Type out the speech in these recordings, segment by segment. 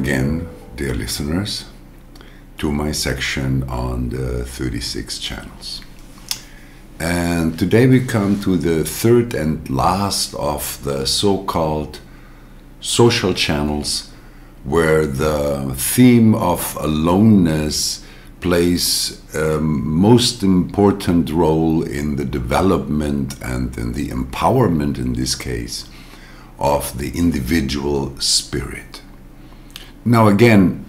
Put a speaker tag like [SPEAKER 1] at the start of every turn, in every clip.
[SPEAKER 1] Again, dear listeners, to my section on the 36 channels. And today we come to the third and last of the so called social channels, where the theme of aloneness plays a most important role in the development and in the empowerment, in this case, of the individual spirit. Now, again,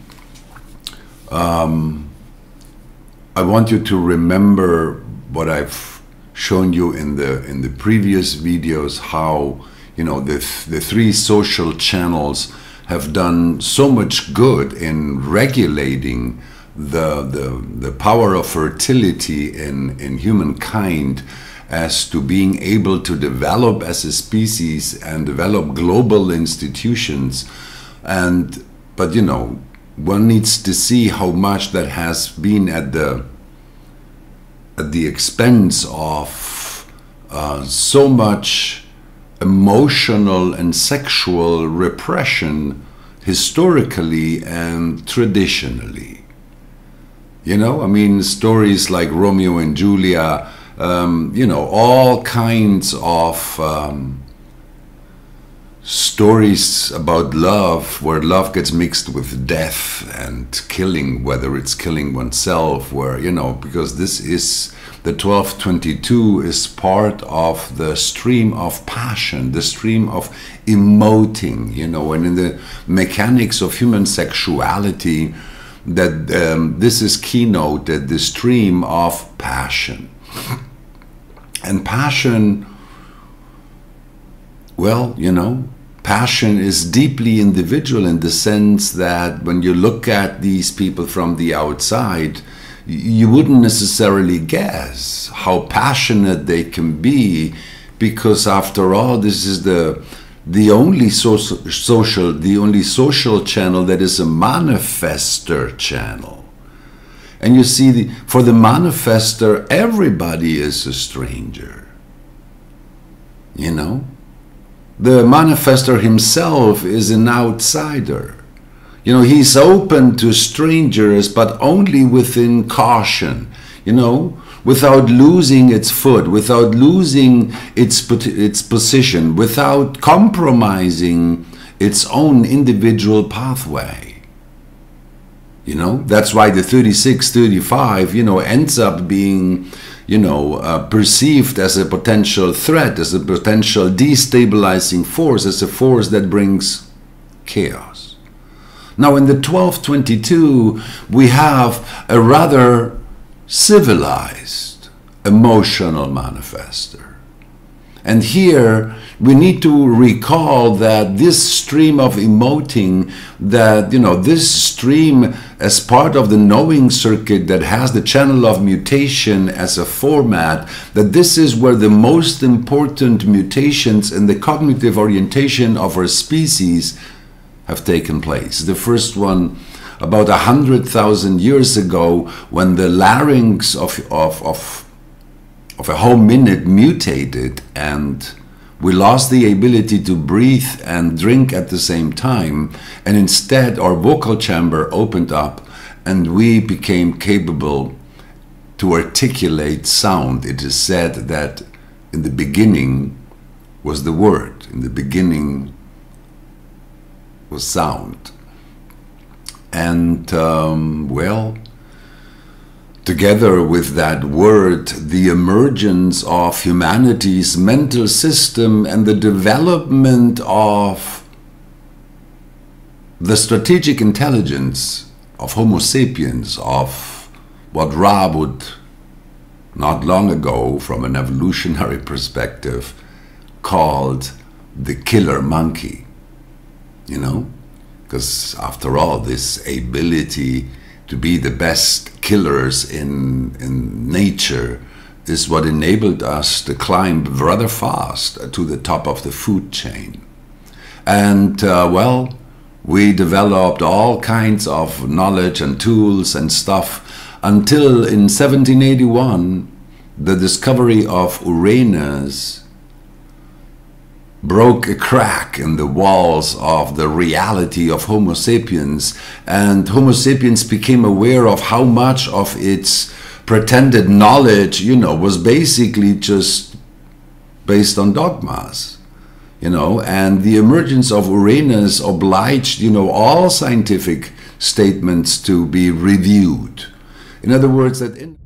[SPEAKER 1] um, I want you to remember what I've shown you in the in the previous videos. How you know the the three social channels have done so much good in regulating the the, the power of fertility in in humankind as to being able to develop as a species and develop global institutions and but you know one needs to see how much that has been at the at the expense of uh, so much emotional and sexual repression historically and traditionally. You know i mean stories like romeo and julia um, you know, all kinds of um, stories about love where love gets mixed with death and killing, whether it's killing oneself, where, you know, because this is the 1222 is part of the stream of passion, the stream of emoting, you know, and in the mechanics of human sexuality, that um, this is keynoted the stream of passion. And passion, well, you know, passion is deeply individual in the sense that when you look at these people from the outside, you wouldn't necessarily guess how passionate they can be because after all this is the the only social, social the only social channel that is a manifester channel and you see, the, for the manifester, everybody is a stranger. You know? The manifester himself is an outsider. You know, he's open to strangers, but only within caution, you know, without losing its foot, without losing its, its position, without compromising its own individual pathway. You know, that's why the 36, 35, you know, ends up being, you know, uh, perceived as a potential threat, as a potential destabilizing force, as a force that brings chaos. Now, in the 1222, we have a rather civilized emotional manifester. And here we need to recall that this stream of emoting, that, you know, this stream as part of the knowing circuit that has the channel of mutation as a format, that this is where the most important mutations in the cognitive orientation of our species have taken place. The first one about a hundred thousand years ago when the larynx of, of, of of a hominid mutated and we lost the ability to breathe and drink at the same time, and instead our vocal chamber opened up and we became capable to articulate sound. It is said that in the beginning was the word, in the beginning was sound. And um, well, Together with that word, the emergence of humanity's mental system and the development of the strategic intelligence of Homo sapiens, of what Ra would not long ago, from an evolutionary perspective, called the killer monkey. You know? Because after all, this ability to be the best killers in, in nature is what enabled us to climb rather fast to the top of the food chain. And uh, well, we developed all kinds of knowledge and tools and stuff until in 1781 the discovery of Uranus broke a crack in the walls of the reality of Homo sapiens, and Homo sapiens became aware of how much of its pretended knowledge, you know, was basically just based on dogmas. You know, and the emergence of Uranus obliged, you know, all scientific statements to be reviewed. In other words, that in